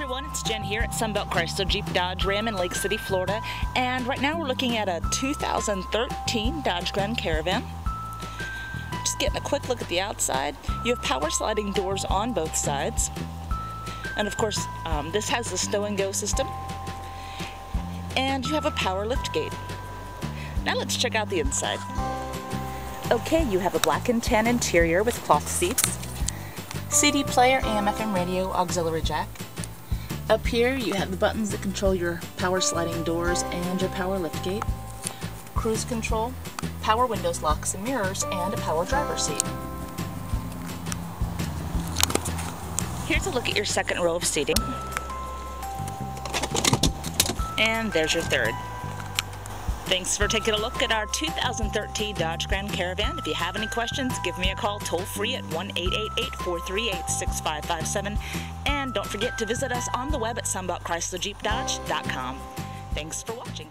everyone, it's Jen here at Sunbelt Chrysler Jeep Dodge Ram in Lake City, Florida. And right now we're looking at a 2013 Dodge Grand Caravan. Just getting a quick look at the outside. You have power sliding doors on both sides. And of course, um, this has the stow and go system. And you have a power lift gate. Now let's check out the inside. Okay, you have a black and tan interior with cloth seats. CD player, AM FM radio, auxiliary jack. Up here you have the buttons that control your power sliding doors and your power lift gate. Cruise control, power windows, locks and mirrors, and a power driver seat. Here's a look at your second row of seating. And there's your third. Thanks for taking a look at our 2013 Dodge Grand Caravan. If you have any questions, give me a call toll free at 1 888 438 6557. And don't forget to visit us on the web at sunbeltchryslerjeepdodge.com. Thanks for watching.